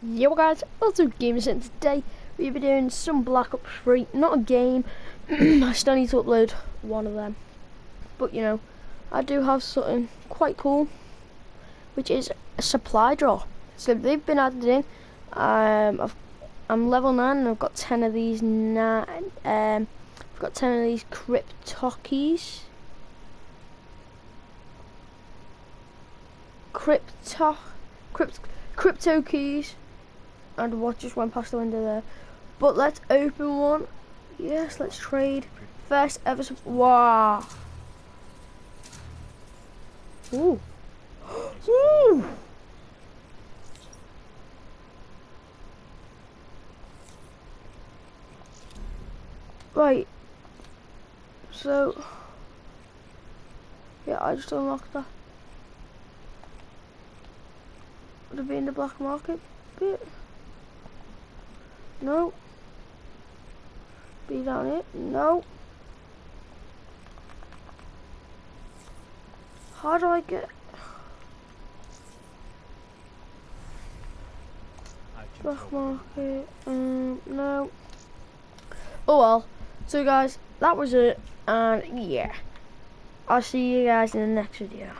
Yo guys, also Gamers? And today we'll be doing some Black Ops 3, not a game, I still need to upload one of them, but you know, I do have something quite cool, which is a supply drop, so they've been added in, um, I've, I'm level 9 and I've got 10 of these, nine, um, I've got 10 of these Cryptokis, Crypto, Crypt, Crypto keys and what just went past the window there. But let's open one. Yes, let's trade. First ever. Wow. Ooh. Ooh. Right. So. Yeah, I just unlocked that. Would it be in the black market bit? No. Be down it. No. How do I get... Black market, um, no. Oh well. So guys, that was it, and yeah. I'll see you guys in the next video.